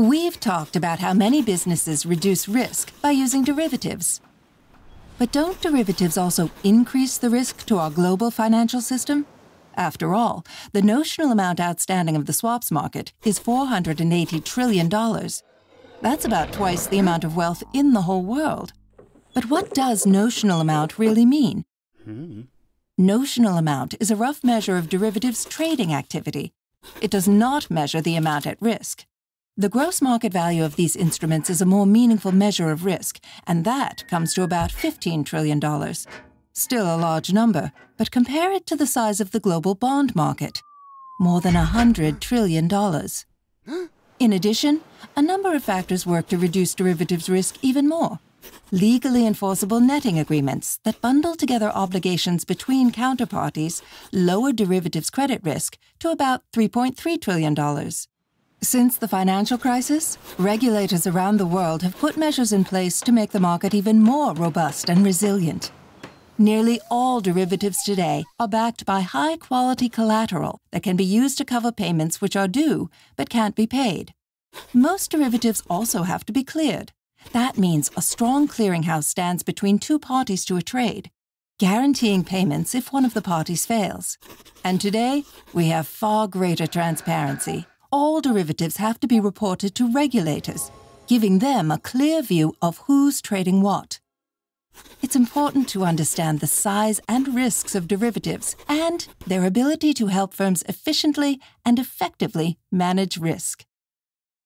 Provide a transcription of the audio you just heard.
We've talked about how many businesses reduce risk by using derivatives. But don't derivatives also increase the risk to our global financial system? After all, the notional amount outstanding of the swaps market is $480 trillion. That's about twice the amount of wealth in the whole world. But what does notional amount really mean? Hmm. Notional amount is a rough measure of derivatives trading activity. It does not measure the amount at risk. The gross market value of these instruments is a more meaningful measure of risk, and that comes to about $15 trillion. Still a large number, but compare it to the size of the global bond market more than $100 trillion. In addition, a number of factors work to reduce derivatives risk even more. Legally enforceable netting agreements that bundle together obligations between counterparties lower derivatives credit risk to about $3.3 trillion. Since the financial crisis, regulators around the world have put measures in place to make the market even more robust and resilient. Nearly all derivatives today are backed by high quality collateral that can be used to cover payments which are due but can't be paid. Most derivatives also have to be cleared. That means a strong clearinghouse stands between two parties to a trade, guaranteeing payments if one of the parties fails. And today, we have far greater transparency all derivatives have to be reported to regulators, giving them a clear view of who's trading what. It's important to understand the size and risks of derivatives and their ability to help firms efficiently and effectively manage risk.